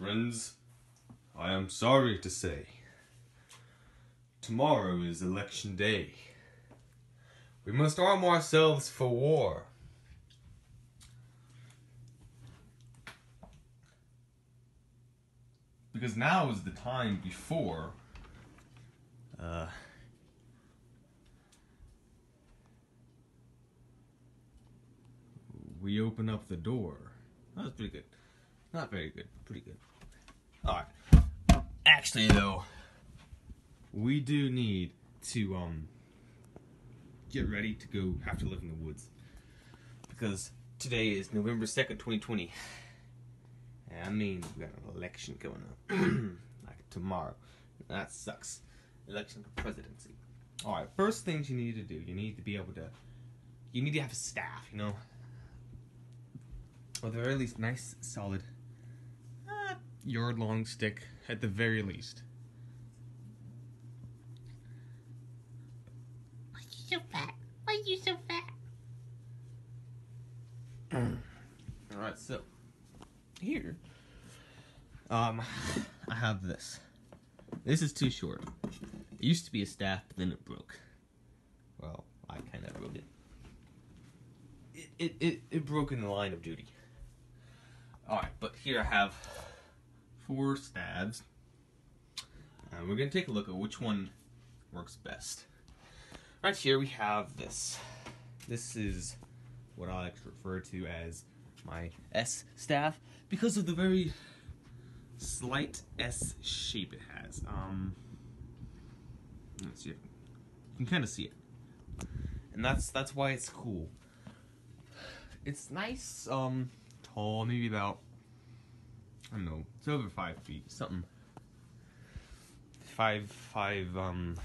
Friends, I am sorry to say, tomorrow is election day. We must arm ourselves for war. Because now is the time before uh, we open up the door. That was pretty good. Not very good. Pretty good. Alright. Actually, though, we do need to, um, get ready to go have to live in the woods. Because today is November 2nd, 2020. And I mean, we got an election coming up. like tomorrow. That sucks. Election for presidency. Alright, first things you need to do, you need to be able to, you need to have a staff, you know? Or at the very least, nice, solid, yard long stick, at the very least. Why you so fat? Why you so fat? Alright, so here um I have this. This is too short. It used to be a staff, but then it broke. Well, I kinda broke it. It it, it, it broke in the line of duty. Alright, but here I have four stabs. And we're gonna take a look at which one works best. Right here we have this. This is what I like to refer to as my S staff because of the very slight S shape it has. Um, let's see, If you can kind of see it, and that's that's why it's cool. It's nice, um, tall, maybe about I don't know, it's over five feet, something. Five, five, um,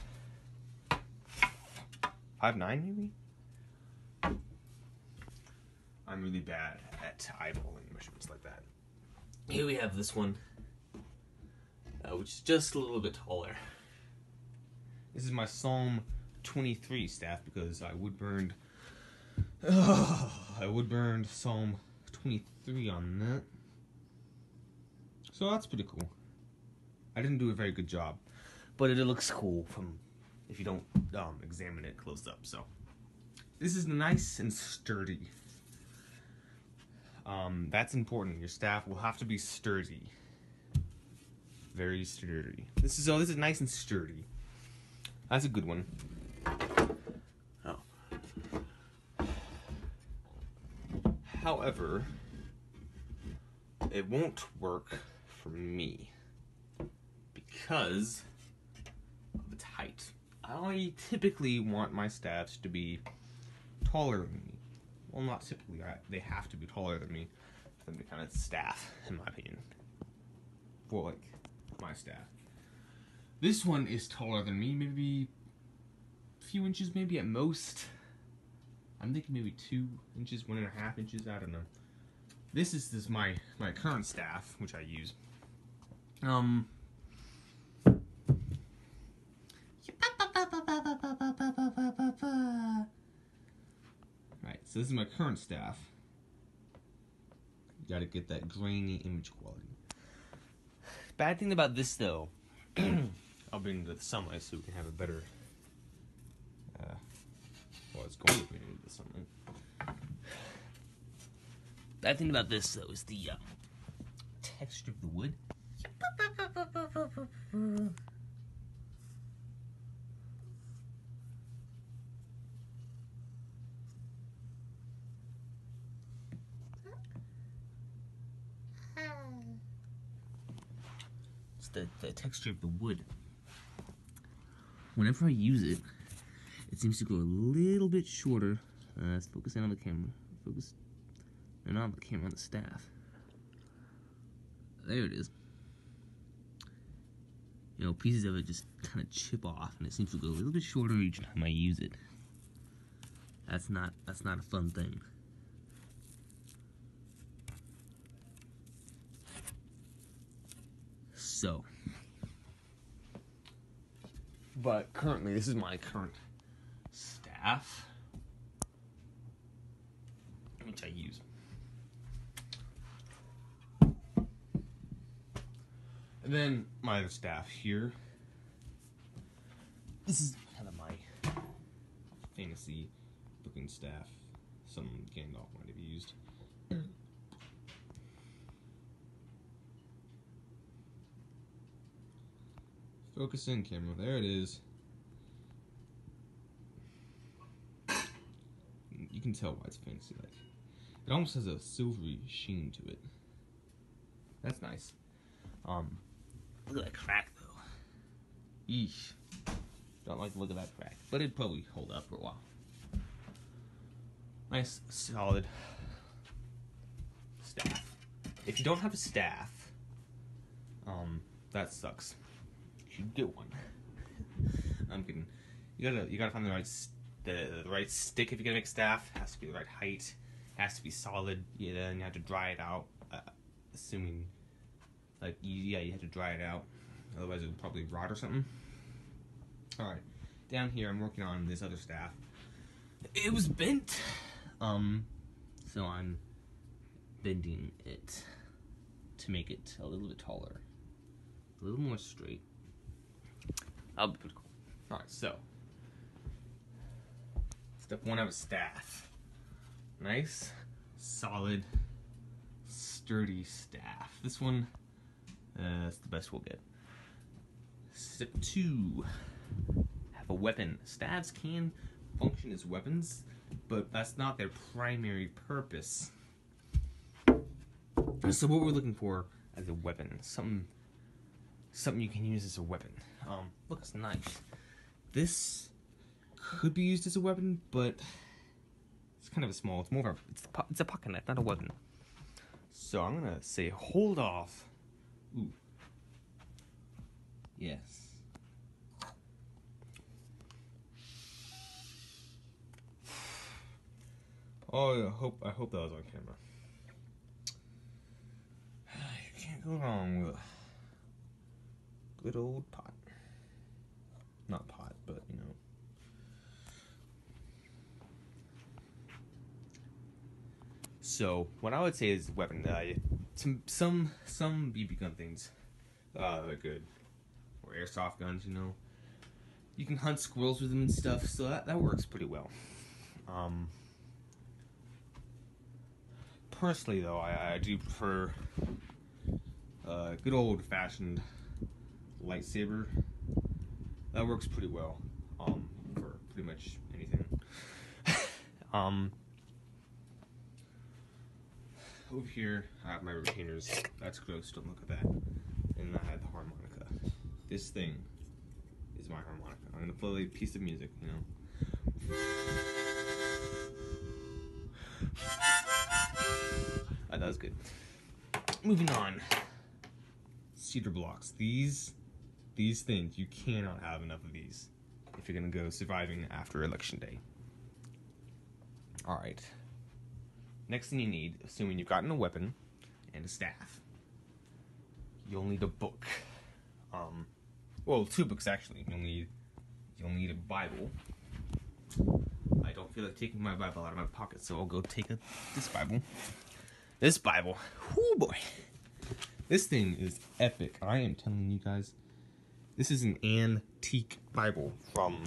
five nine maybe. I'm really bad at eyeballing measurements like that. Here we have this one, uh, which is just a little bit taller. This is my Psalm 23 staff because I wood burned. I wood burned Psalm 23 on that. So that's pretty cool. I didn't do a very good job, but it looks cool from if you don't um, examine it close up. So this is nice and sturdy. Um, that's important. Your staff will have to be sturdy. Very sturdy. This is oh, this is nice and sturdy. That's a good one. Oh. However, it won't work for me because of its height. I typically want my staffs to be taller than me. Well, not typically. I, they have to be taller than me for them to kind of staff, in my opinion. For like my staff. This one is taller than me, maybe a few inches, maybe at most. I'm thinking maybe two inches, one and a half inches. I don't know. This is this my my current staff, which I use. Um. Right, so this is my current staff. You gotta get that grainy image quality. Bad thing about this though, I'll bring it to the sunlight so we can have a better. Uh, well, it's going to bring it to the sunlight. Bad thing about this though is the uh, texture of the wood. It's the, the texture of the wood. Whenever I use it, it seems to go a little bit shorter. Uh, let's focus in on the camera. Focus. No, not on the camera, on the staff. There it is. You know, pieces of it just kind of chip off, and it seems to go a little bit shorter each time I use it. That's not that's not a fun thing. So, but currently, this is my current staff, which I use. And then my other staff here. This is kind of my fantasy looking staff. Some Gandalf might have used. Focus in, camera. There it is. You can tell why it's fantasy like. It almost has a silvery sheen to it. That's nice. Um, look at that crack though. Yeesh. Don't like the look of that crack, but it'd probably hold up for a while. Nice, solid staff. If you don't have a staff, um, that sucks. You should get one. I'm kidding. You gotta, you gotta find the right, the, the right stick if you're gonna make staff. It has to be the right height. It has to be solid. Yeah, then you have to dry it out. Uh, assuming, like, yeah, you have to dry it out. Otherwise, it would probably rot or something. All right, down here, I'm working on this other staff. It was bent, um, so I'm bending it to make it a little bit taller, a little more straight. That'll be pretty cool. All right, so step one, have a staff. Nice, solid, sturdy staff. This one, that's the best we'll get. Step two, have a weapon. Staves can function as weapons, but that's not their primary purpose. So what we're looking for as a weapon, something, something you can use as a weapon. Um, look, it's a knife. This could be used as a weapon, but it's kind of a small. It's more of a, it's a pocket knife, not a weapon. So I'm gonna say hold off. Ooh. Yes. Oh, I hope I hope that was on camera. You can't go wrong with a good old pot. Not pot, but you know. So what I would say is weapon. Uh, some some some BB gun things, uh, they're good, or airsoft guns. You know, you can hunt squirrels with them and stuff. So that that works pretty well. Um, personally, though, I, I do prefer uh, good old fashioned lightsaber. That works pretty well um, for pretty much anything. um, over here, I have my retainers. That's gross. Don't look at that. And I have the harmonica. This thing is my harmonica. I'm gonna play a piece of music, you know. Ah, that was good. Moving on. Cedar blocks. These these things, you cannot have enough of these if you're gonna go surviving after election day. Alright. Next thing you need, assuming you've gotten a weapon and a staff, you'll need a book. Um well two books actually. You'll need you'll need a Bible. I don't feel like taking my Bible out of my pocket, so I'll go take a, this Bible. This Bible. oh boy. This thing is epic. I am telling you guys. This is an antique Bible from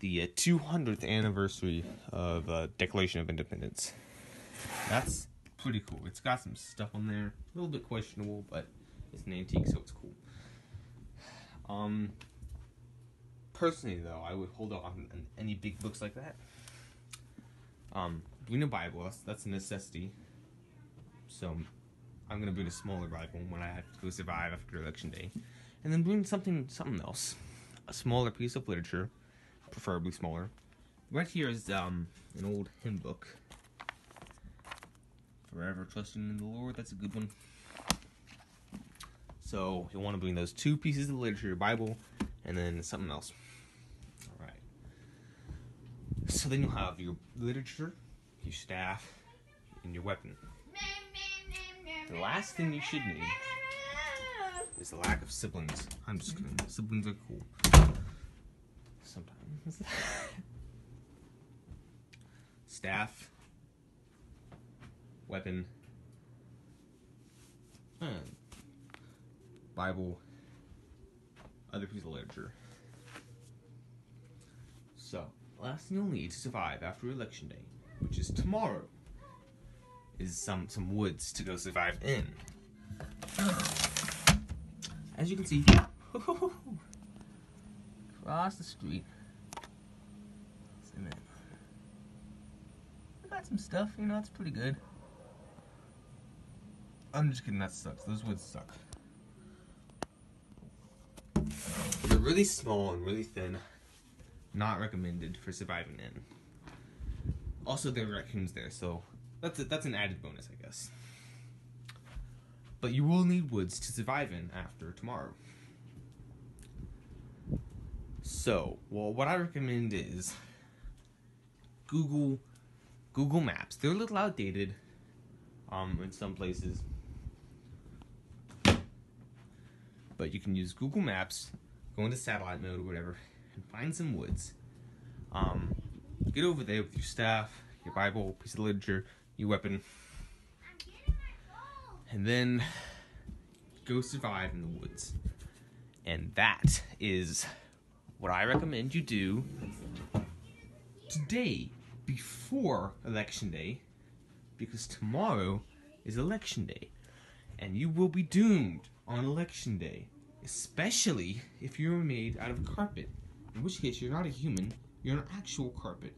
the uh, 200th anniversary of uh, Declaration of Independence. That's pretty cool. It's got some stuff on there, a little bit questionable, but it's an antique, so it's cool. Um, personally, though, I would hold off on any big books like that. Um, bring a Bible. That's, that's a necessity. So, I'm gonna bring a smaller Bible when I have to survive after election day, and then bring something something else, a smaller piece of literature, preferably smaller. Right here is um an old hymn book. Forever trusting in the Lord. That's a good one. So you'll want to bring those two pieces of literature, your Bible, and then something else. All right. So then you'll have your literature, your staff, and your weapon. The last thing you should need is the lack of siblings. I'm just kidding. Siblings are cool. Sometimes. Staff. Weapon. Uh, Bible, other piece of literature. So, last thing you'll need to survive after election day, which is tomorrow, is some some woods to go survive in. As you can see, across the street. In. I got some stuff, you know, it's pretty good. I'm just kidding, that sucks. Those woods suck. They're really small and really thin. Not recommended for surviving in. Also, there are raccoons there, so that's a, that's an added bonus, I guess. But you will need woods to survive in after tomorrow. So, well, what I recommend is Google Google Maps. They're a little outdated um, in some places, but you can use Google Maps, go into satellite mode or whatever, and find some woods. Um, get over there with your staff, your Bible, piece of literature, your weapon, and then go survive in the woods. And that is what I recommend you do today before election day because tomorrow is election day and you will be doomed on election day especially if you're made out of carpet in which case you're not a human you're an actual carpet